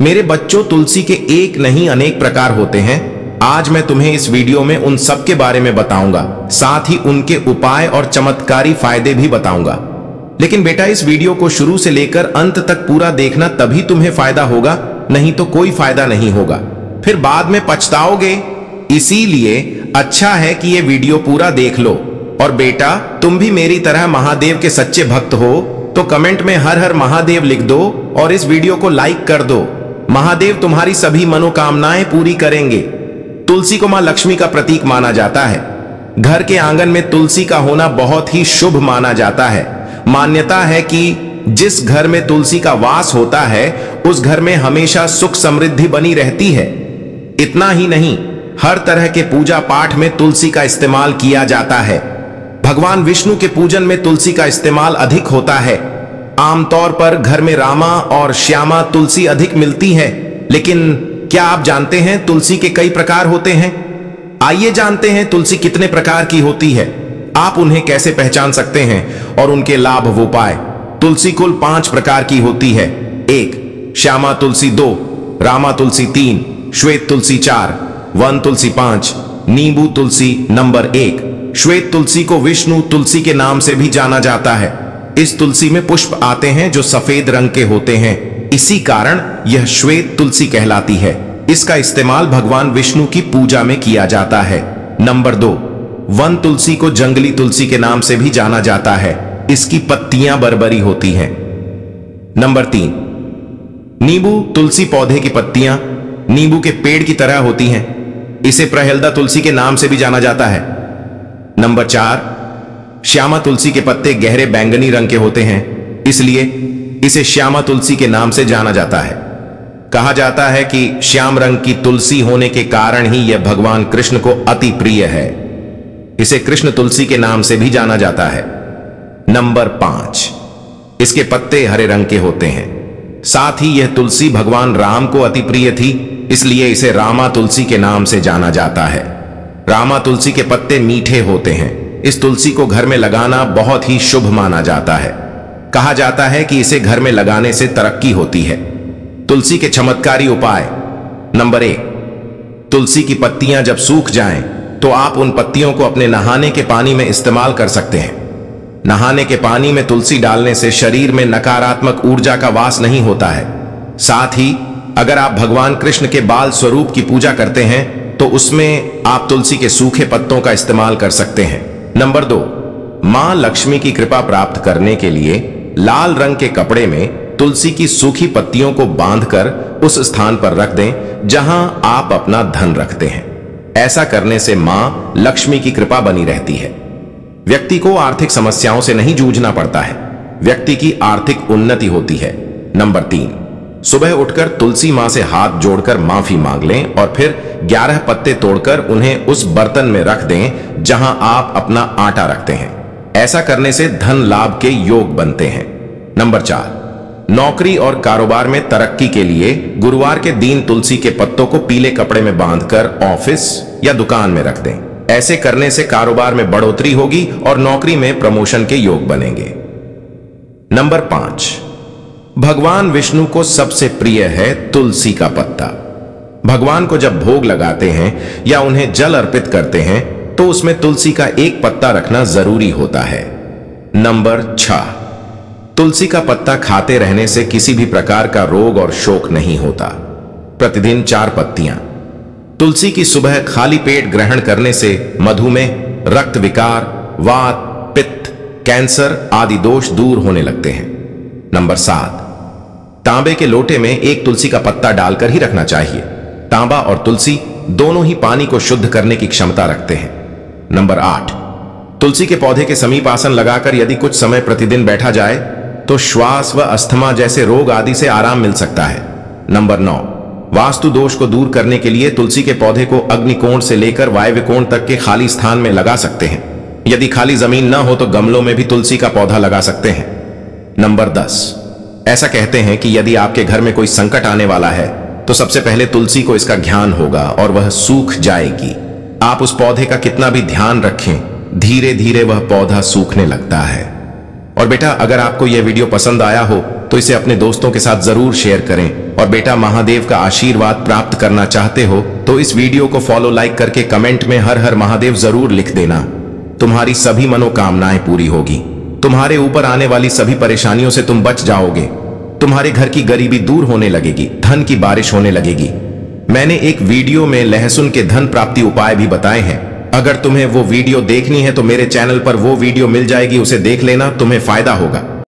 मेरे बच्चों, तुलसी के एक नहीं अनेक प्रकार होते हैं। आज मैं तुम्हें इस वीडियो में उन सब के बारे में बताऊँगा। साथ ही उनके उपाय और चमत्कारी फ़ायदे भी बताऊँगा। लेकिन बेटा, इस वीडियो को शुरू से लेकर अंत तक पूरा देखना, तभी तुम्हें फ़ायदा होगा, नहीं तो कोई फ़ायदा नहीं होगा। फिर बाद में पछताओगे। इसीलिए अच्छा है कि ये वीडियो पूरा देख लो। और बेटा, तुम भी मेरी तरह महादेव के सच्चे भक्त हो तो कमेंट में हर हर महादेव लिख दो और इस वीडियो को लाइक कर दो। महादेव तुम्हारी सभी मनोकामनाएँ पूरी करेंगे। तुलसी को माँ लक्ष्मी का प्रतीक माना जाता है। घर के आँगन में तुलसी का होना बहुत ही शुभ माना जाता है। मान्यता है कि जिस घर में तुलसी का वास होता है, उस घर में हमेशा सुख समृद्धि बनी रहती है। इतना ही नहीं, हर तरह के पूजा पाठ में तुलसी का इस्तेमाल किया जाता है। भगवान विष्णु के पूजन में तुलसी का इस्तेमाल अधिक होता है। आमतौर पर घर में रामा और श्यामा तुलसी अधिक मिलती है, लेकिन क्या आप जानते हैं तुलसी के कई प्रकार होते हैं? आइए जानते हैं तुलसी कितने प्रकार की होती है। आप उन्हें कैसे पहचान सकते हैं और उनके लाभ वो पाए? तुलसी कुल पाँच प्रकार की होती है। एक, श्यामा तुलसी दो, रामा तुलसी तीन, श्वेत तुलसी चार, वन तुलसी पाँच, नींबू तुलसी नंबर एक। श्वेत तुलसी को विष्णु तुलसी के नाम से भी जाना जाता है। इस तुलसी में पुष्प आते हैं जो सफ़ेद रंग के होते हैं। इसी कारण यह श्वेत तुलसी कहलाती है। इसका इस्तेमाल भगवान विष्णु की पूजा में किया जाता है। नंबर दो, वन तुलसी को जंगली तुलसी के नाम से भी जाना जाता है। इसकी पत्तियाँ बरबरी होती हैं। नंबर तीन, नींबू तुलसी पौधे की पत्तियाँ नींबू के पेड़ की तरह होती हैं। इसे प्रहलदा तुलसी के नाम से भी जाना जाता है। नंबर चार श्यामा तुलसी के पत्ते गहरे बैंगनी रंग के होते हैं, इसलिए इसे श्यामा तुलसी के नाम से जाना जाता है। कहा जाता है कि श्याम रंग की तुलसी होने के कारण ही यह भगवान कृष्ण को अति प्रिय है। इसे कृष्ण तुलसी के नाम से भी जाना जाता है। नंबर पाँच। इसके पत्ते हरे रंग के होते हैं। साथ ही यह तुलसी भगवान राम को अति प्रिय थी, इसलिए इसे रामा तुलसी के नाम से जाना जाता है। रामा तुलसी के पत्ते मीठे होते हैं। इस तुलसी को घर में लगाना बहुत ही शुभ माना जाता है। कहा जाता है कि इसे घर में लगाने से तरक्की होती है। तुलसी के चमत्कारी उपाय। नंबर एक तुलसी की पत्तियाँ जब सूख जाएँ, तो आप उन पत्तियों को अपने नहाने के पानी में इस्तेमाल कर सकते हैं। नहाने के पानी में तुलसी डालने से शरीर में नकारात्मक ऊर्जा का वास नहीं होता है। साथ ही अगर आप भगवान कृष्ण के बाल स्वरूप की पूजा करते हैं तो उसमें आप तुलसी के सूखे पत्तों का इस्तेमाल कर सकते हैं। नंबर दो, माँ लक्ष्मी की कृपा प्राप्त करने के लिए लाल रंग के कपड़े में तुलसी की सूखी पत्तियों को बांधकर उस स्थान पर रख दें जहाँ आप अपना धन रखते हैं। ऐसा करने से माँ लक्ष्मी की कृपा बनी रहती है। व्यक्ति को आर्थिक समस्याओं से नहीं जूझना पड़ता है। व्यक्ति की आर्थिक उन्नति होती है। नंबर तीन सुबह उठकर तुलसी माँ से हाथ जोड़कर माफ़ी मांग लें और फिर ग्यारह पत्ते तोड़कर उन्हें उस बर्तन में रख दें जहाँ आप अपना आटा रखते हैं। ऐसा करने से धन लाभ के योग बनते हैं। नंबर चार, नौकरी और कारोबार में तरक्की के लिए गुरुवार के दिन तुलसी के पत्तों को पीले कपड़े में बांधकर ऑफ़िस या दुकान में रख दें। ऐसे करने से कारोबार में बढ़ोतरी होगी और नौकरी में प्रमोशन के योग बनेंगे। नंबर पाँच भगवान विष्णु को सबसे प्रिय है तुलसी का पत्ता। भगवान को जब भोग लगाते हैं या उन्हें जल अर्पित करते हैं तो उसमें तुलसी का एक पत्ता रखना ज़रूरी होता है। नंबर छ तुलसी का पत्ता खाते रहने से किसी भी प्रकार का रोग और शोक नहीं होता। प्रतिदिन चार पत्तियाँ। तुलसी की सुबह खाली पेट ग्रहण करने से मधुमेह रक्त विकार, वात, पित्त, कैंसर आदि दोष दूर होने लगते हैं। नंबर सात। तांबे के लोटे में एक तुलसी का पत्ता डालकर ही रखना चाहिए। तांबा और तुलसी दोनों ही पानी को शुद्ध करने की क्षमता रखते हैं। नंबर आठ। तुलसी के पौधे के समीप आसन लगाकर यदि कुछ समय प्रतिदिन बैठा जाए तो श्वास व अस्थमा जैसे रोग आदि से आराम मिल सकता है। नंबर नौ। वास्तु दोष को दूर करने के लिए तुलसी के पौधे को अग्निकोण से लेकर वायव्य कोण तक के खाली स्थान में लगा सकते हैं। यदि खाली ज़मीन न हो तो गमलों में भी तुलसी का पौधा लगा सकते हैं। नंबर दस। ऐसा कहते हैं कि यदि आपके घर में कोई संकट आने वाला है तो सबसे पहले तुलसी को इसका ज्ञान होगा और वह सूख जाएगी। आप उस पौधे का कितना भी ध्यान रखें धीरे धीरे वह पौधा सूखने लगता है। और बेटा, अगर आपको यह वीडियो पसंद आया हो तो इसे अपने दोस्तों के साथ ज़रूर शेयर करें। और बेटा, महादेव का आशीर्वाद प्राप्त करना चाहते हो तो इस वीडियो को फॉलो, लाइक करके कमेंट में हर हर महादेव ज़रूर लिख देना। तुम्हारी सभी मनोकामनाएँ पूरी होगी। तुम्हारे ऊपर आने वाली सभी परेशानियों से तुम बच जाओगे। तुम्हारे घर की गरीबी दूर होने लगेगी, धन की बारिश होने लगेगी। मैंने एक वीडियो में लहसुन के धन प्राप्ति उपाय भी बताए हैं। अगर तुम्हें वो वीडियो देखनी है तो मेरे चैनल पर वो वीडियो मिल जाएगी, उसे देख लेना, तुम्हें फ़ायदा होगा।